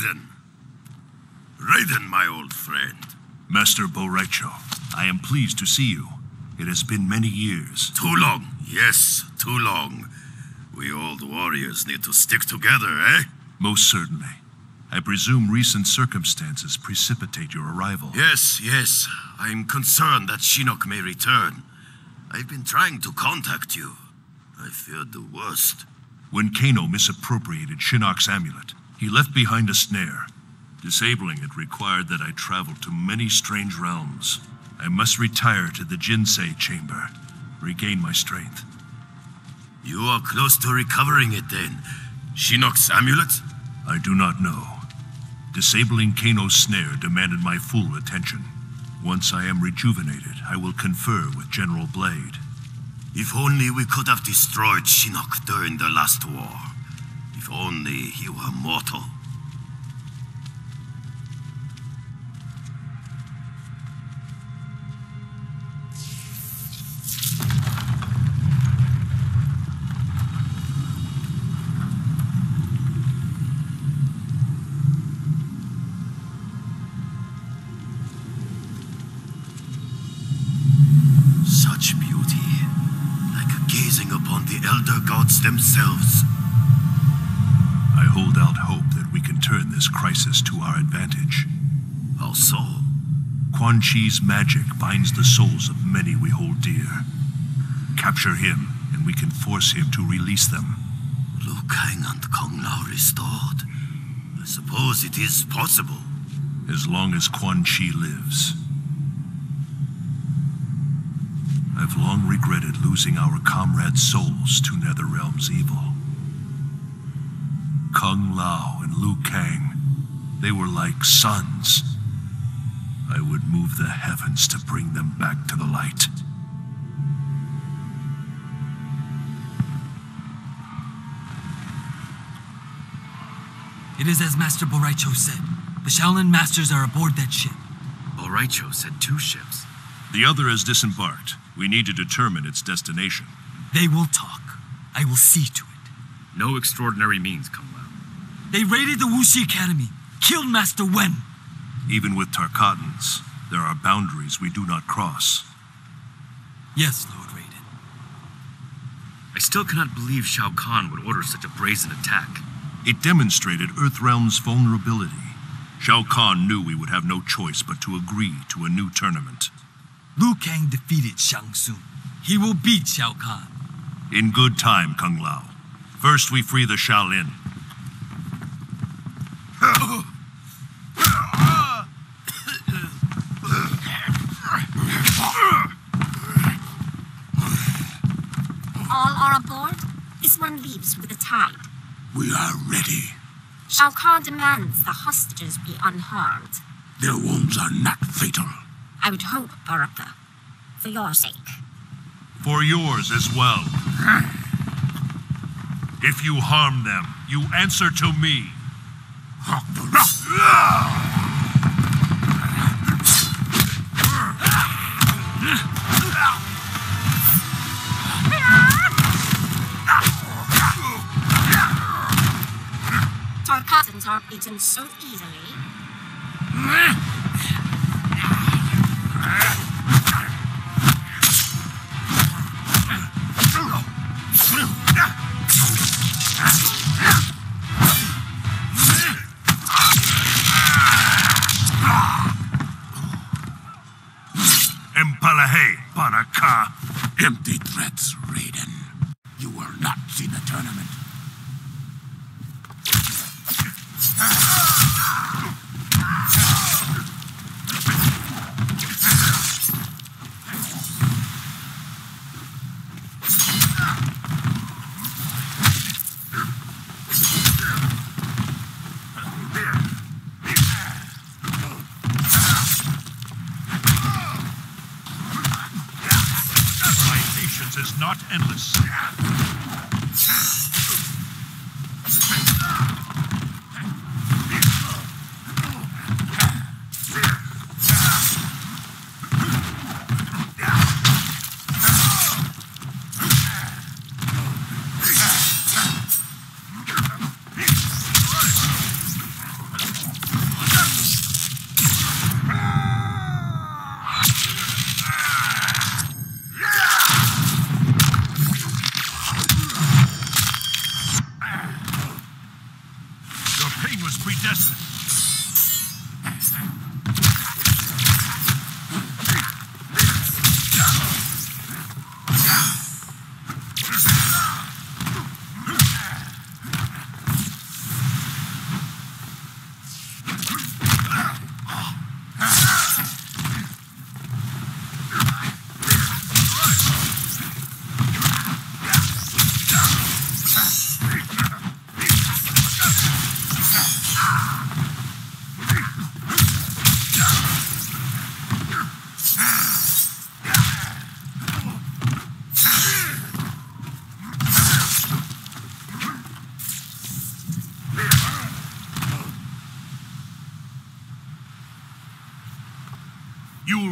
Raiden. Raiden, my old friend. Master Bo' Rai Cho, I am pleased to see you. It has been many years. Too long. Yes, too long. We old warriors need to stick together, eh? Most certainly. I presume recent circumstances precipitate your arrival. Yes, yes. I'm concerned that Shinnok may return. I've been trying to contact you. I feared the worst. When Kano misappropriated Shinnok's amulet, he left behind a snare. Disabling it required that I travel to many strange realms. I must retire to the Jinsei chamber, regain my strength. You are close to recovering it then. Shinnok's amulet? I do not know. Disabling Kano's snare demanded my full attention. Once I am rejuvenated, I will confer with General Blade. If only we could have destroyed Shinnok during the last war. If only he were mortal. Chi's magic binds the souls of many we hold dear. Capture him, and we can force him to release them. Liu Kang and Kung Lao restored. I suppose it is possible. As long as Quan Chi lives. I've long regretted losing our comrades' souls to Netherrealm's evil. Kung Lao and Liu Kang, they were like sons. I would move the heavens to bring them back to the light. It is as Master Bo' Rai Cho said. The Shaolin Masters are aboard that ship. Bo' Rai Cho said two ships. The other has disembarked. We need to determine its destination. They will talk. I will see to it. No extraordinary means, Kung Lao. They raided the Wu Shi Academy, killed Master Wen. Even with Tarkatans, there are boundaries we do not cross. Yes, Lord Raiden. I still cannot believe Shao Kahn would order such a brazen attack. It demonstrated Earthrealm's vulnerability. Shao Kahn knew we would have no choice but to agree to a new tournament. Liu Kang defeated Shang Tsung. He will beat Shao Kahn. In good time, Kung Lao. First, we free the Shaolin. Are aboard? This one leaves with the tide. We are ready. Shao Kahn demands the hostages be unharmed. Their wounds are not fatal. I would hope, Baraka. For your sake. For yours as well. If you harm them, you answer to me. Tarkatans are beaten so easily. Is not endless.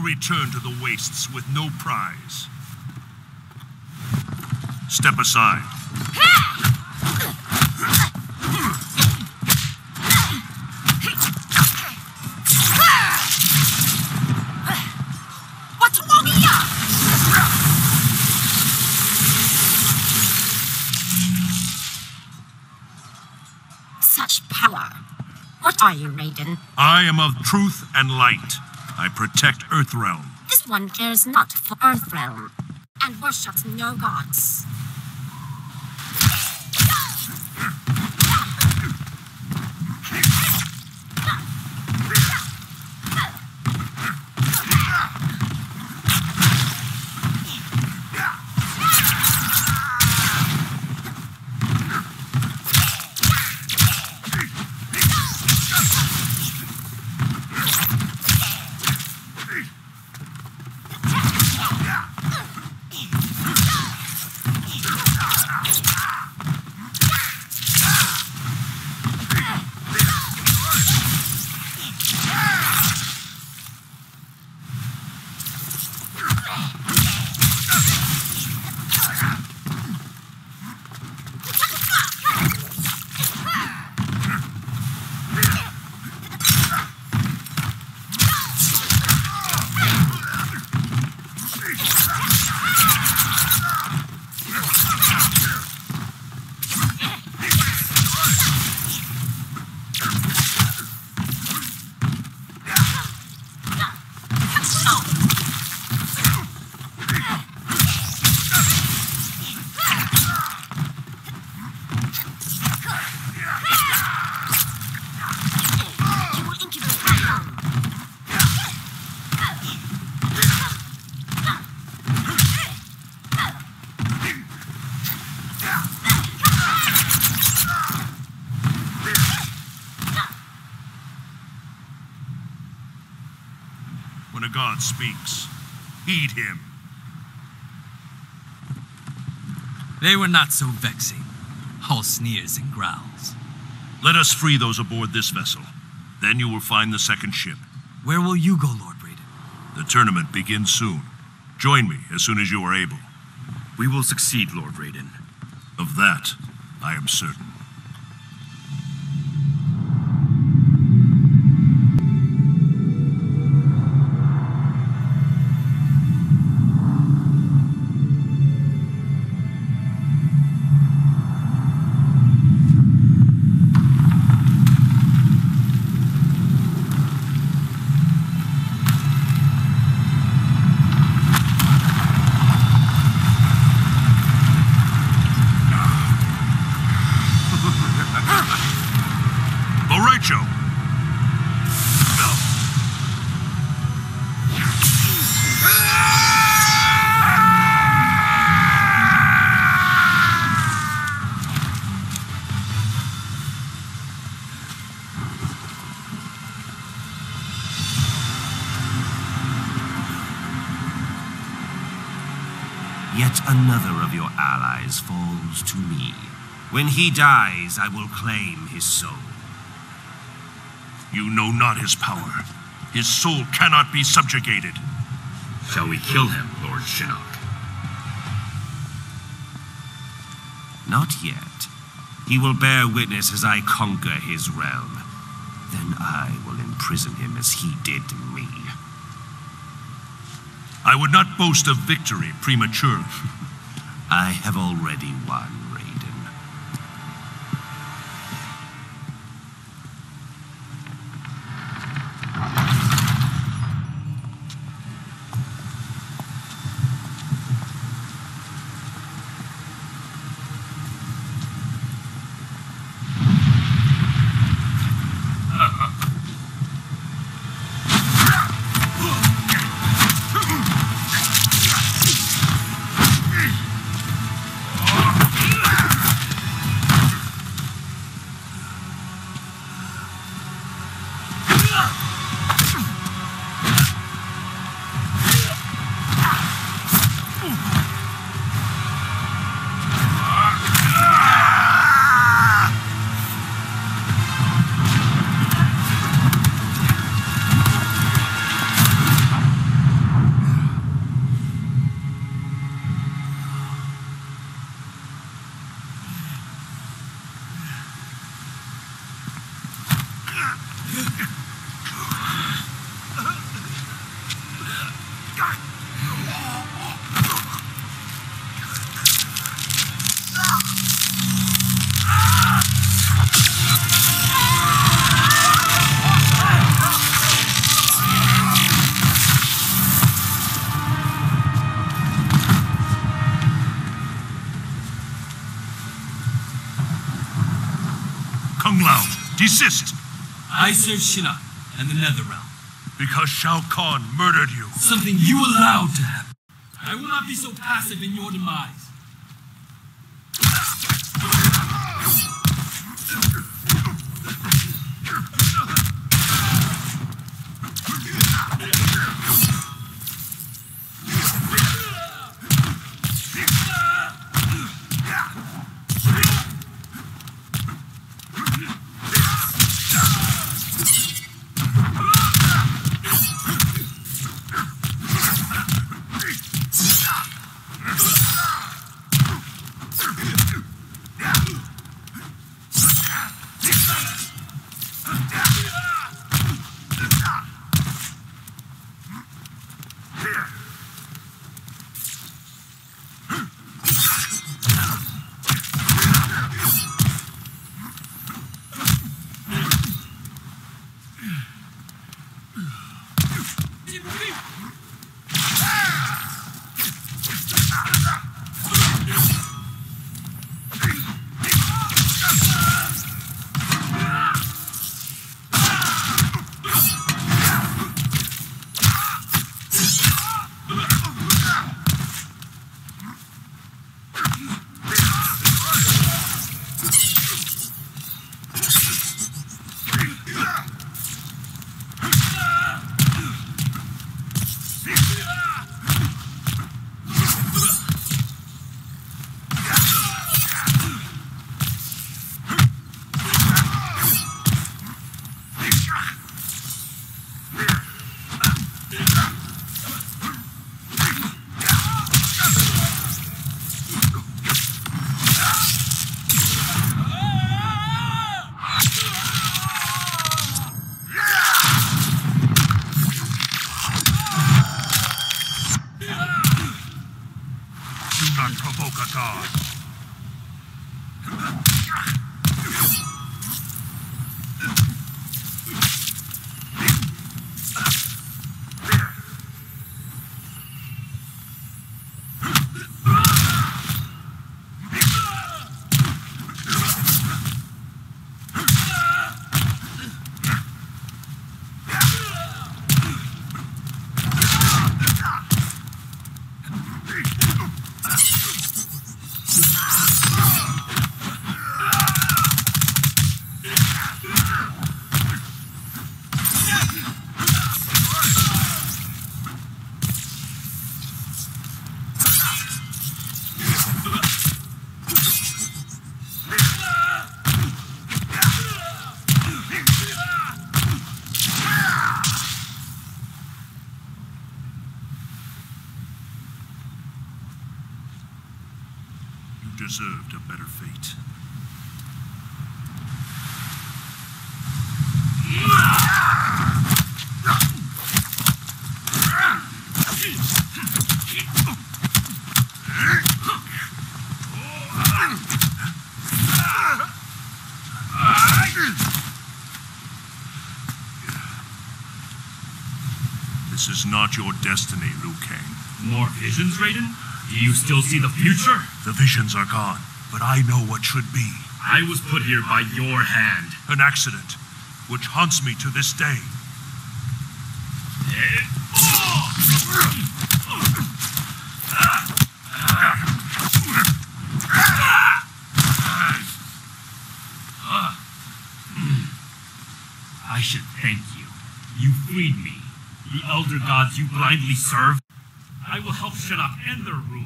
Return to the wastes with no prize. Step aside. What's wrong here? Such power. What are you, Raiden? I am of truth and light. I protect Earthrealm. This one cares not for Earthrealm and worships no gods. You speaks, heed him. They were not so vexing. All sneers and growls. Let us free those aboard this vessel. Then you will find the second ship. Where will you go, Lord Raiden? The tournament begins soon. Join me as soon as you are able. We will succeed, Lord Raiden. Of that, I am certain. Another of your allies falls to me. When he dies, I will claim his soul. You know not his power. His soul cannot be subjugated. Shall we kill him, Lord Shinnok? Not yet. He will bear witness as I conquer his realm. Then I will imprison him as he did me. I would not boast of victory prematurely. I have already won, desist! I serve Shinnok and the Netherrealm. Because Shao Kahn murdered you. Something you allowed to happen. I will not be so passive in your demise. Not provoke a god. You deserved a better fate. This is not your destiny, Liu Kang. More visions, Raiden? Do you still see the future? The visions are gone, but I know what should be. I was put here by your hand. An accident, which haunts me to this day. I should thank you. You freed me. The elder gods you blindly serve. I will help Shinnok end their rule.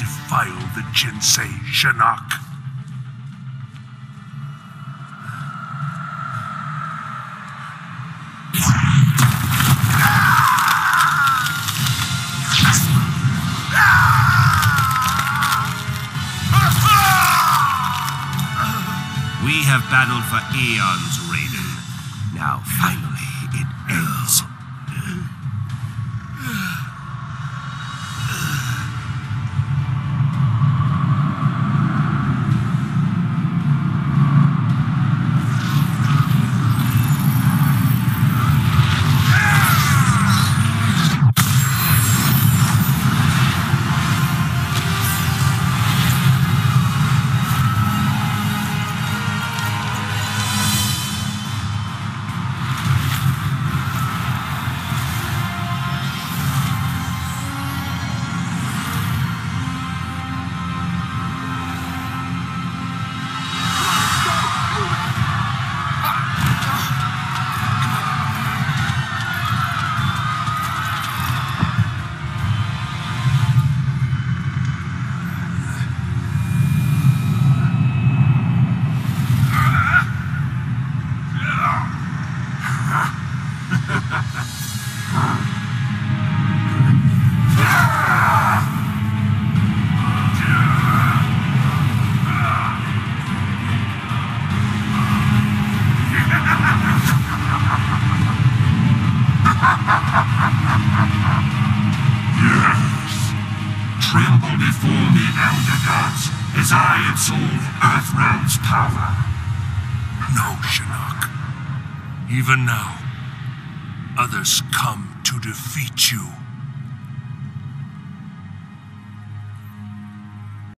Defile the Jinsei, Shinnok. We have battled for eons, Raiden. Even now, others come to defeat you.